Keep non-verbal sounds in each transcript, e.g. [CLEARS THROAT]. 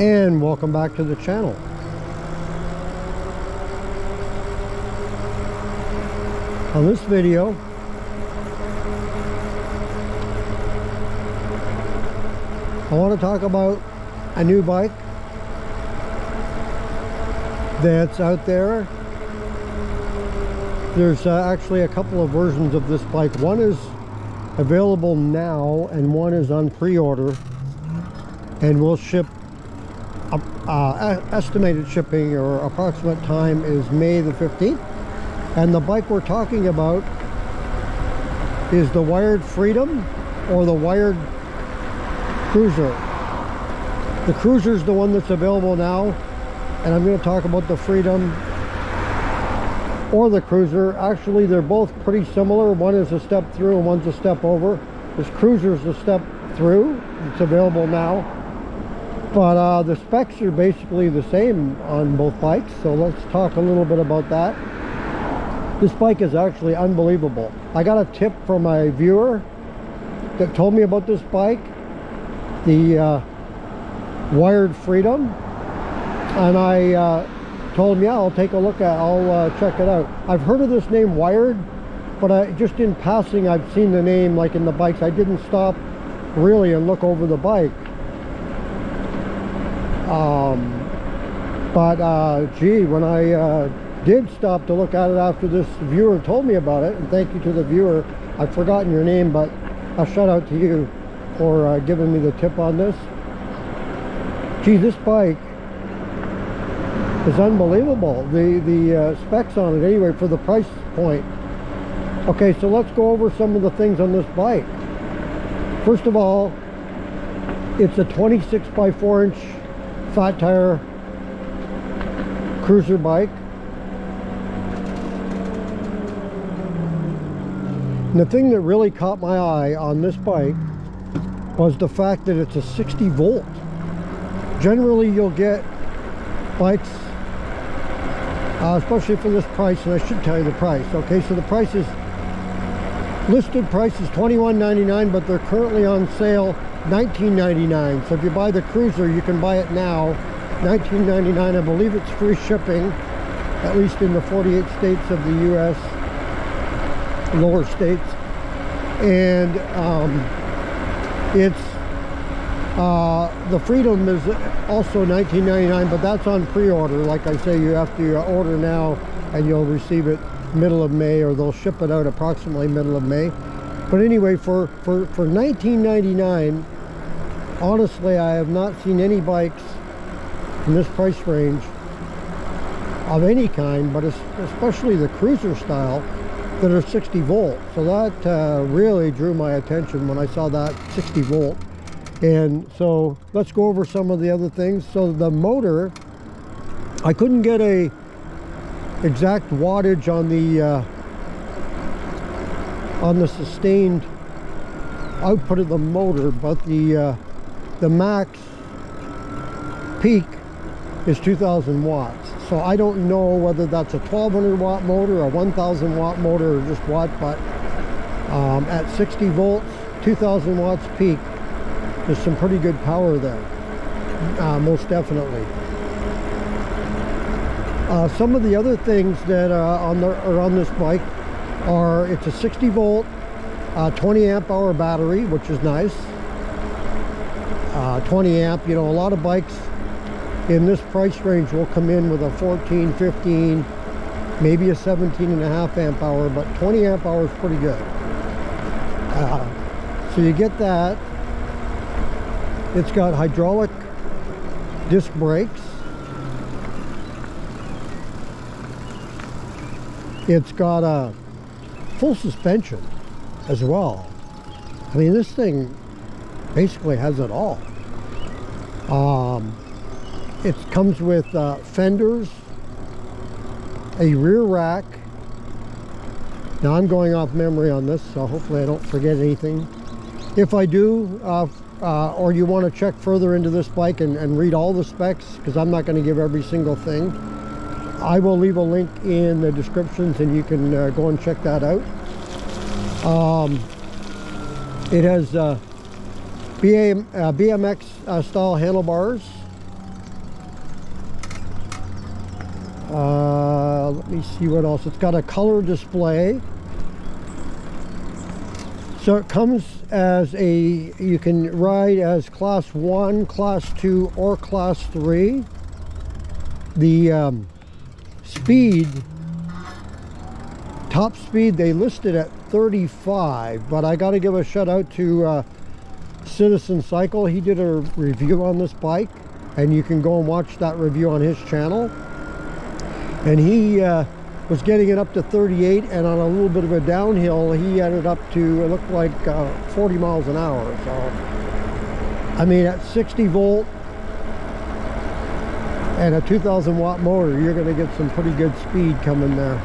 and welcome back to the channel. On this video I want to talk about a new bike that's out there. There's uh, actually a couple of versions of this bike. One is available now and one is on pre-order and will ship uh, estimated shipping or approximate time is May the 15th and the bike we're talking about is the Wired Freedom or the Wired Cruiser. The Cruiser is the one that's available now and I'm going to talk about the Freedom or the Cruiser. Actually they're both pretty similar. One is a step through and one's a step over. This Cruiser is a step through. It's available now but uh, the specs are basically the same on both bikes so let's talk a little bit about that. This bike is actually unbelievable. I got a tip from a viewer that told me about this bike the uh, Wired Freedom and I uh, told him yeah I'll take a look at I'll uh, check it out. I've heard of this name Wired but I just in passing I've seen the name like in the bikes. I didn't stop really and look over the bike um, but uh, gee, when I uh, did stop to look at it after this viewer told me about it, and thank you to the viewer, I've forgotten your name, but a shout out to you for uh, giving me the tip on this. Gee, this bike is unbelievable. The, the uh, specs on it anyway for the price point. Okay, so let's go over some of the things on this bike. First of all, it's a 26 by 4 inch fat tire cruiser bike. And the thing that really caught my eye on this bike was the fact that it's a 60 volt. Generally you'll get bikes, uh, especially for this price, and I should tell you the price. Okay, so the price is, listed price is $21.99, but they're currently on sale 19.99 so if you buy the cruiser you can buy it now. 19.99 I believe it's free shipping at least in the 48 states of the US lower states. And um, it's uh, the Freedom is also 19.99 but that's on pre-order. Like I say you have to order now and you'll receive it middle of May or they'll ship it out approximately middle of May. But anyway for for for 19.99 honestly I have not seen any bikes in this price range of any kind but especially the cruiser style that are 60 volt. So that uh, really drew my attention when I saw that 60 volt. And so let's go over some of the other things. So the motor I couldn't get a exact wattage on the uh, on the sustained output of the motor but the uh, the max peak is 2000 watts. So I don't know whether that's a 1200 watt motor a 1000 watt motor or just what but um, at 60 volts 2000 watts peak there's some pretty good power there uh, most definitely. Uh, some of the other things that uh, on the, are on this bike are it's a 60 volt uh, 20 amp hour battery which is nice uh, 20 amp you know a lot of bikes in this price range will come in with a 14 15 maybe a 17 and a half amp hour but 20 amp hour is pretty good. Uh, so you get that. It's got hydraulic disc brakes. It's got a full suspension as well. I mean this thing basically has it all um, it comes with uh, fenders, a rear rack. Now I'm going off memory on this, so hopefully I don't forget anything. If I do, uh, uh, or you want to check further into this bike and, and read all the specs, because I'm not going to give every single thing, I will leave a link in the descriptions and you can uh, go and check that out. Um, it has uh, BM, uh, BMX uh, style handlebars. Uh, let me see what else. It's got a color display. So it comes as a, you can ride as class one, class two, or class three. The um, speed, top speed, they listed at 35, but I got to give a shout out to uh, Citizen Cycle. He did a review on this bike, and you can go and watch that review on his channel. And he uh, was getting it up to 38, and on a little bit of a downhill, he ended up to, it looked like uh, 40 miles an hour. So, I mean, at 60 volt and a 2000 watt motor, you're going to get some pretty good speed coming there,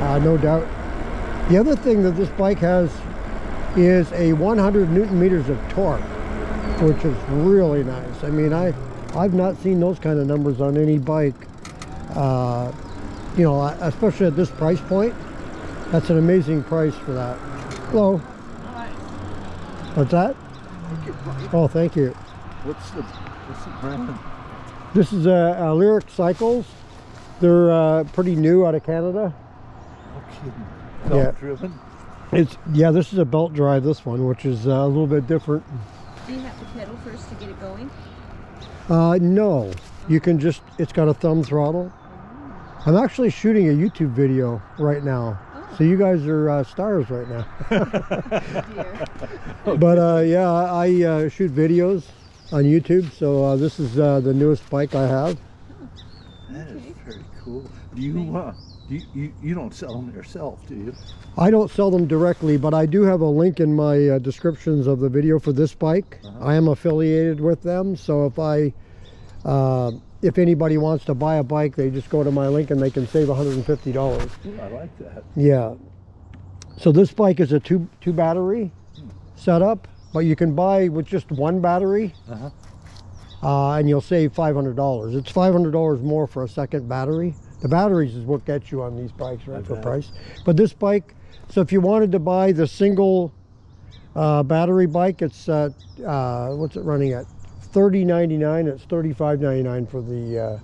uh, no doubt. The other thing that this bike has is a 100 newton meters of torque, which is really nice. I mean, I, I've not seen those kind of numbers on any bike. Uh, you know, especially at this price point, that's an amazing price for that. Hello. Hi. What's that? Oh, thank you. What's the what's the brand? This is uh, uh, Lyric Cycles. They're uh, pretty new out of Canada. No kidding. Belt Yeah. Driven. It's yeah, this is a belt drive. This one, which is uh, a little bit different. Do you have to pedal first to get it going? Uh, no, you can just. It's got a thumb throttle. I'm actually shooting a YouTube video right now, so you guys are uh, stars right now. [LAUGHS] Dear. but uh, yeah, I uh, shoot videos on YouTube. So uh, this is uh, the newest bike I have. That is very cool. Do you uh you, you you don't sell them yourself, do you? I don't sell them directly, but I do have a link in my uh, descriptions of the video for this bike. Uh-huh. I am affiliated with them, so if I, uh, if anybody wants to buy a bike, they just go to my link and they can save $150. I like that. Yeah. So this bike is a two two battery setup, but you can buy with just one battery, Uh-huh. uh, and you'll save $500. It's $500 more for a second battery. The batteries is what gets you on these bikes, right, for price. But this bike, so if you wanted to buy the single uh, battery bike, it's uh, uh, what's it running at? Thirty ninety nine. It's thirty five ninety nine for the uh,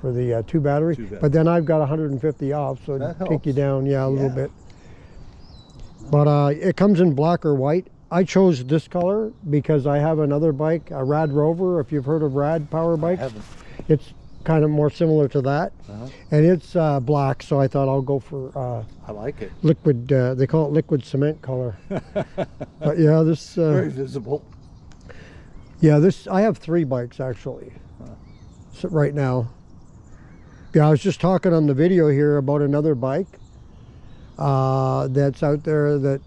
for the uh, two batteries. Two battery. But then I've got 150 off, so That take you down, yeah, a little bit. But uh, it comes in black or white. I chose this color because I have another bike, a Rad Rover. If you've heard of Rad power I bikes, haven't. it's kind of more similar to that, Uh-huh. and it's uh, black. So I thought I'll go for uh, I like it. liquid. Uh, they call it liquid cement color. [LAUGHS] but yeah, this. Very Uh, visible. yeah, this. I have three bikes actually. Huh. So right now. Yeah, I was just talking on the video here about another bike uh, that's out there that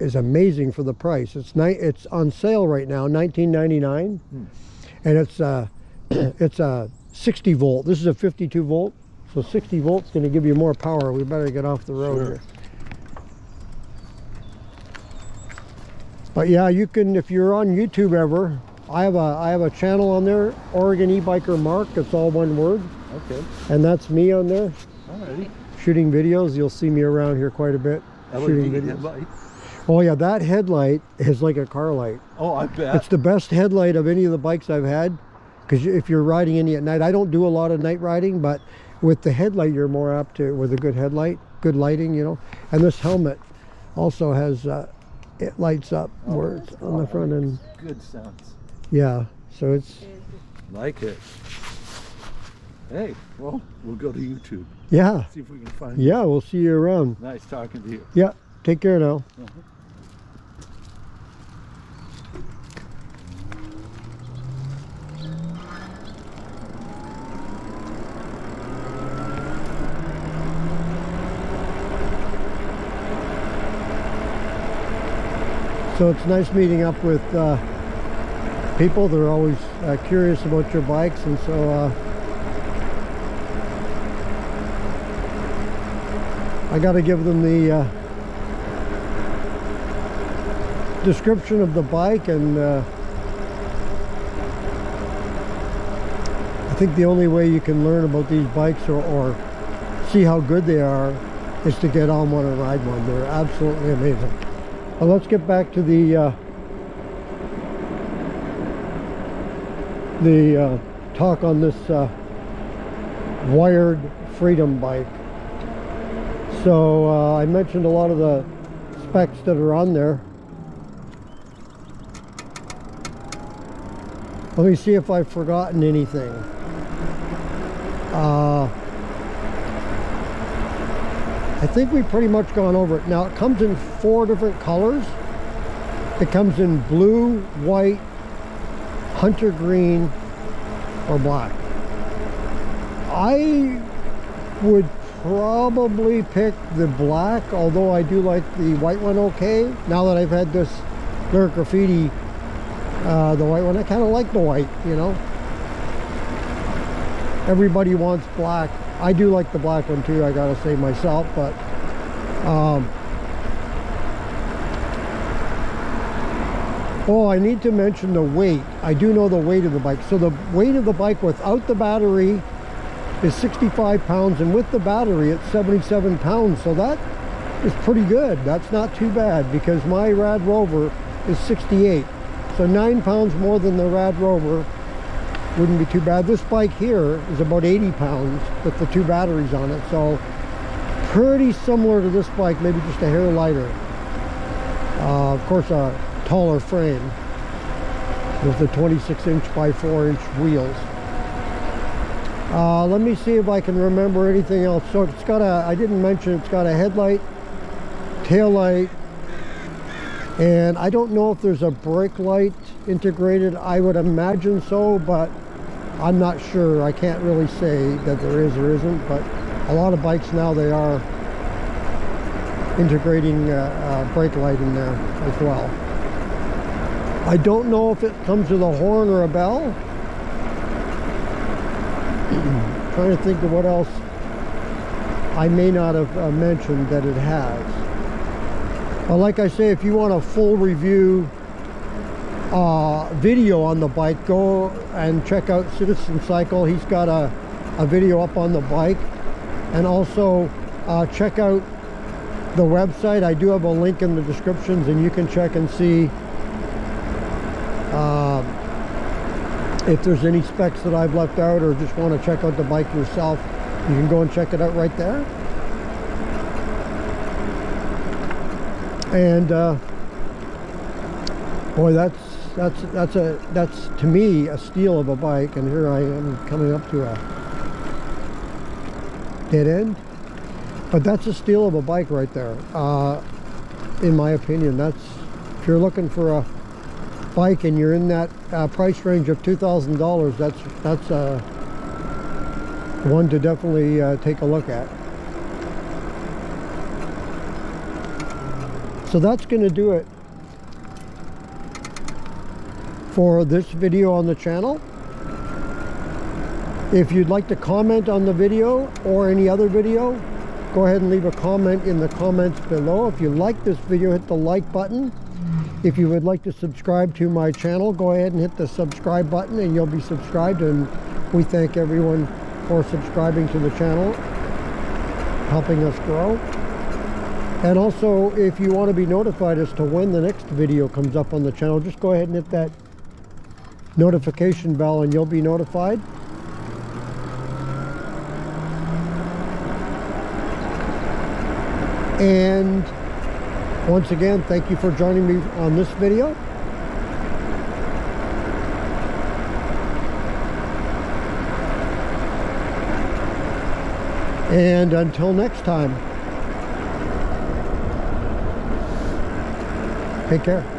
is amazing for the price. It's ni- It's on sale right now, 19.99, Hmm. and it's uh, [CLEARS THROAT] it's a 60 volt. This is a 52 volt, so 60 volts going to give you more power. We better get off the road Sure. here. But yeah, you can if you're on YouTube ever. I have a I have a channel on there, Oregon e-biker Mark. It's all one word, Okay. and that's me on there Alrighty. shooting videos. You'll see me around here quite a bit shooting videos. Oh yeah, that headlight is like a car light. Oh, I bet. It's the best headlight of any of the bikes I've had. Because if you're riding any at night, I don't do a lot of night riding, but with the headlight, you're more apt to with a good headlight, good lighting, you know. And this helmet also has uh, it lights up Oh, where it's on the front end. Good sounds. Yeah, so it's Like it. Hey, well, we'll go to YouTube. yeah, See if we can find yeah. We'll see you around. Nice talking to you. Yeah, take care now. So it's nice meeting up with uh, people. They're always uh, curious about your bikes, and so uh, I got to give them the uh, description of the bike, and uh, I think the only way you can learn about these bikes or, or see how good they are is to get on one and ride one. They're absolutely amazing. Well, let's get back to the uh, the uh, talk on this uh, wired Freedom bike. So uh, I mentioned a lot of the specs that are on there. Let me see if I've forgotten anything. Uh, I think we've pretty much gone over it. Now it comes in four different colors. It comes in blue, white, hunter green, or black. I would probably pick the black, although I do like the white one okay. Now that I've had this Lyric Graffiti, uh, the white one, I kind of like the white, you know. Everybody wants black. I do like the black one too, I gotta say myself, but um, Oh, I need to mention the weight. I do know the weight of the bike. So the weight of the bike without the battery is 65 pounds and with the battery it's 77 pounds. So that is pretty good. That's not too bad because my Rad Rover is 68. So nine pounds more than the Rad Rover wouldn't be too bad. This bike here is about 80 pounds with the two batteries on it. So pretty similar to this bike, maybe just a hair lighter. Uh, of course, a taller frame with the 26 inch by 4 inch wheels. Uh, let me see if I can remember anything else. So it's got a, I didn't mention, it's got a headlight, tail light, and I don't know if there's a brake light integrated. I would imagine so, but I'm not sure. I can't really say that there is or isn't, but a lot of bikes now, they are integrating uh, a brake light in there as well. I don't know if it comes with a horn or a bell. [CLEARS THROAT] trying to think of what else I may not have uh, mentioned that it has. Well, like I say, if you want a full review uh, video on the bike, go and check out Citizen Cycle. He's got a, a video up on the bike. And also uh, check out the website. I do have a link in the descriptions and you can check and see uh, if there's any specs that I've left out or just want to check out the bike yourself, you can go and check it out right there. And uh, boy, that's that's that's a that's to me a steal of a bike. And here I am coming up to a dead end, but that's a steal of a bike right there. Uh, in my opinion, that's if you're looking for a bike and you're in that uh, price range of $2,000, that's that's uh, one to definitely uh, take a look at. So that's going to do it for this video on the channel. If you'd like to comment on the video or any other video, go ahead and leave a comment in the comments below. If you like this video, hit the like button. If you would like to subscribe to my channel, go ahead and hit the subscribe button and you'll be subscribed. And we thank everyone for subscribing to the channel, helping us grow. And also, if you want to be notified as to when the next video comes up on the channel, just go ahead and hit that notification bell and you'll be notified. And once again, thank you for joining me on this video. And until next time, take care.